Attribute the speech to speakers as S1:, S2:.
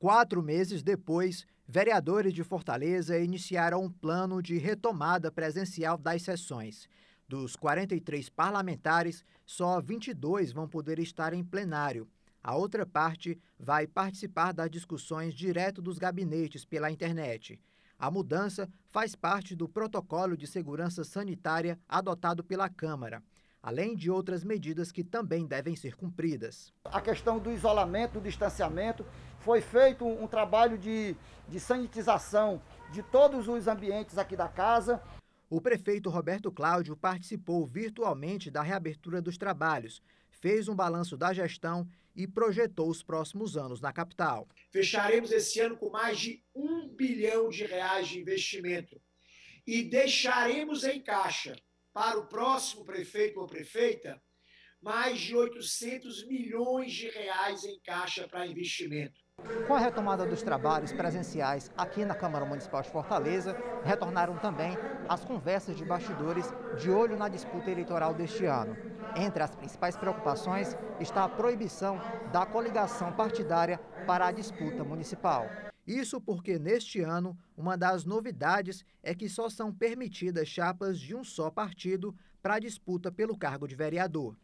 S1: Quatro meses depois, vereadores de Fortaleza iniciaram um plano de retomada presencial das sessões. Dos 43 parlamentares, só 22 vão poder estar em plenário. A outra parte vai participar das discussões direto dos gabinetes pela internet. A mudança faz parte do protocolo de segurança sanitária adotado pela Câmara, além de outras medidas que também devem ser cumpridas.
S2: A questão do isolamento, do distanciamento, foi feito um, trabalho de, de sanitização de todos os ambientes aqui da casa.
S1: O prefeito Roberto Cláudio participou virtualmente da reabertura dos trabalhos, fez um balanço da gestão e projetou os próximos anos na capital.
S3: Fecharemos esse ano com mais de um bilhão de reais de investimento e deixaremos em caixa para o próximo prefeito ou prefeita mais de 800 milhões de reais em caixa para investimento.
S1: Com a retomada dos trabalhos presenciais aqui na Câmara Municipal de Fortaleza, retornaram também as conversas de bastidores de olho na disputa eleitoral deste ano. Entre as principais preocupações está a proibição da coligação partidária para a disputa municipal. Isso porque neste ano, uma das novidades é que só são permitidas chapas de um só partido para disputa pelo cargo de vereador.